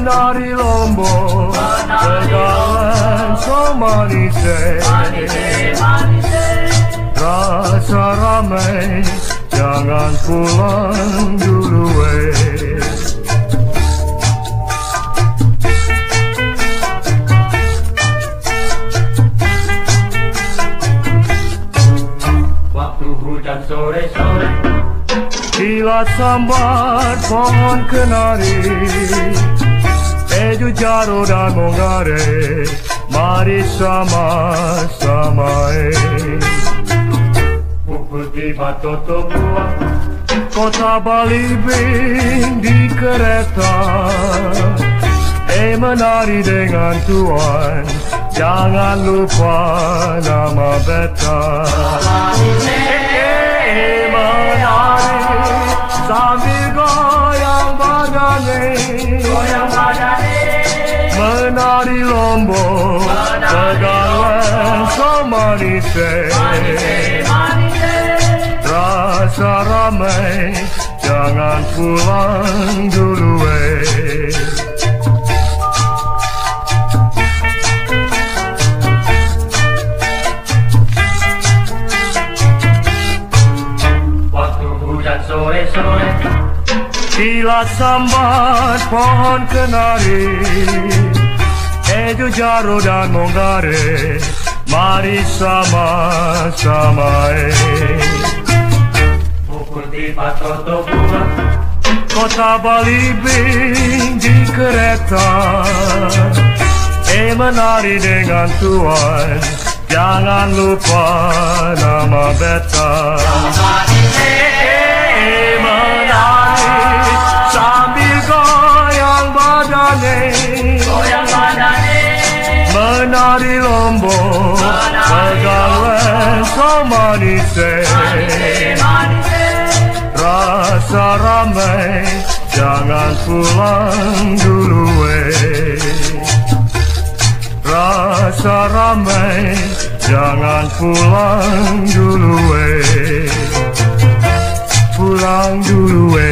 나리 롬보 대단한 소마니세 라사람의 장한 불안 유루에. Kilat sambat pohon kenari. Eju jaro dan monggare Mari sama-sama Pukul tiba tutup buah Kota Balibing di kereta. Eh menari dengan tuan Jangan lupa nama beta. Eh menari Menari lombok Pegawan so manis Rasa ramai Jangan pulang dulu eh. Sore-sore Kilat sambat pohon kenari Eju jaro dan monggare Mari sama-sama Pukul tiba tutup buah Kota Balibing di kereta Eh menari dengan tuan Jangan lupa nama beta Eh menari sambil goyang badan Goyang badan Menari lombok Pegawai so manis Rasa ramai Jangan pulang dulu eh Rasa ramai Jangan Pulang dulu eh Pulang dulu eh